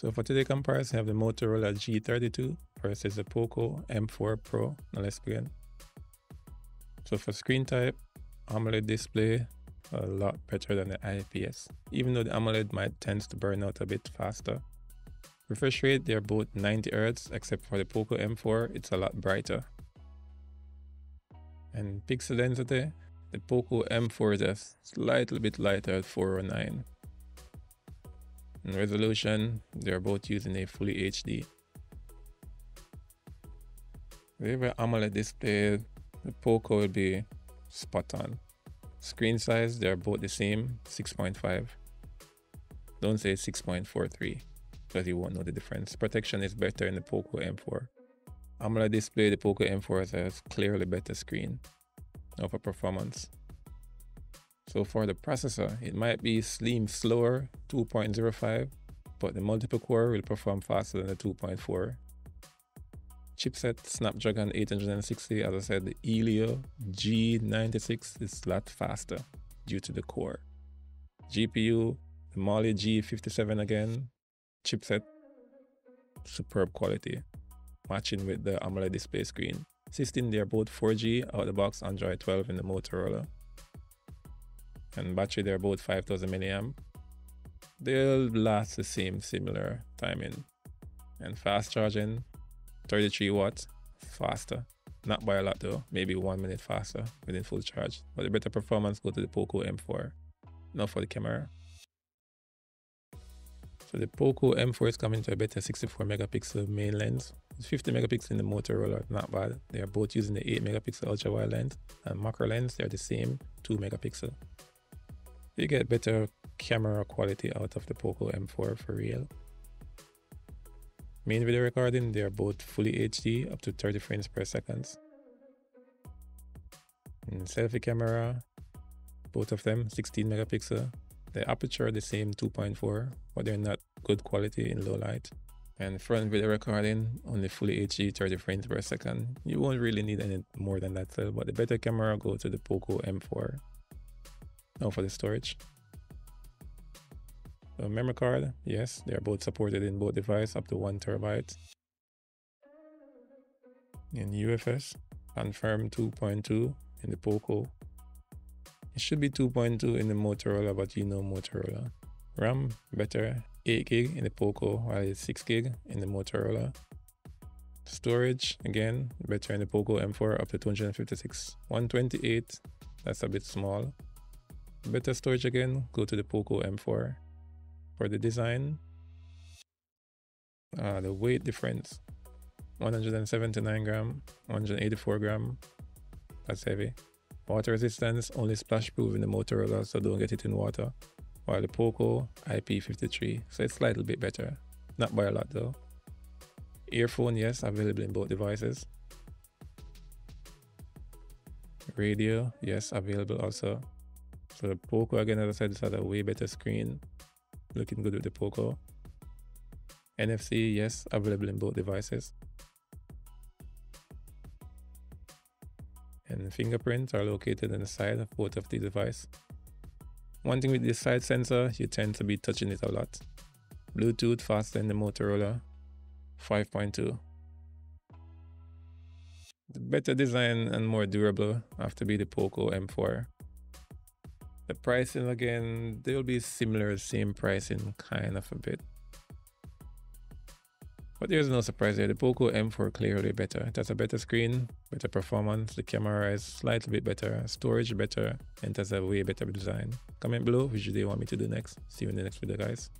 So for today comparison, I have the Motorola G32 versus the Poco M4 Pro. Now let's begin. So for screen type, AMOLED display, a lot better than the IPS, even though the AMOLED might tends to burn out a bit faster. Refresh rate, they're both 90 Hz, except for the Poco M4, it's a lot brighter. And pixel density, the Poco M4 is a slightly bit lighter at 409. In resolution, they're both using a fully HD. If an AMOLED display, the Poco will be spot on. Screen size, they're both the same, 6.5. Don't say 6.43 because you won't know the difference. Protection is better in the Poco M4. AMOLED display, the Poco M4 has a clearly better screen of a performance. So for the processor, it might be slim slower, 2.05, but the multiple core will perform faster than the 2.4. Chipset Snapdragon 860, as I said, the Helio G96 is a lot faster due to the core. GPU, the Mali G57 again, chipset, superb quality, matching with the AMOLED display screen. System, they're both 4G out of the box, Android 12 in the Motorola and battery they're both 5000 milliamp they'll last the same similar timing. And fast charging 33 watts faster. Not by a lot though. Maybe one minute faster within full charge. But the better performance go to the poco m4 now for the camera. So the poco m4 is coming to a better 64 megapixel main lens. 50 megapixel in the motorola not bad. They are both using the 8 megapixel ultra wide lens and macro lens. They're the same 2 megapixel you get better camera quality out of the Poco M4 for real. Main video recording, they are both fully HD up to 30 frames per second. And selfie camera, both of them 16 megapixel. The aperture the same 2.4, but they're not good quality in low light. And front video recording, only fully HD 30 frames per second. You won't really need any more than that, but the better camera go to the Poco M4 now for the storage. The memory card, yes, they are both supported in both devices up to one terabyte. In UFS, confirm 2.2 in the Poco. It should be 2.2 in the Motorola, but you know Motorola. RAM, better, 8 gig in the Poco, while it's 6 gig in the Motorola. Storage, again, better in the Poco M4 up to 256. 128, that's a bit small. Better storage again, go to the Poco M4. For the design, uh, the weight difference, 179 gram, 184 gram, that's heavy. Water resistance, only splash proof in the Motorola, so don't get it in water. While the Poco IP53, so it's slightly bit better. Not by a lot though. Earphone, yes, available in both devices. Radio, yes, available also. The Poco again, as I said, this had a way better screen. Looking good with the Poco. NFC, yes, available in both devices. And fingerprints are located on the side of both of the device. One thing with this side sensor, you tend to be touching it a lot. Bluetooth faster than the Motorola 5.2. The better design and more durable have to be the Poco M4. The pricing again, they'll be similar, same pricing kind of a bit. But there's no surprise there. The Poco M4 clearly better. It has a better screen, better performance. The camera is slightly bit better, storage better, and it has a way better design. Comment below which do you want me to do next. See you in the next video, guys.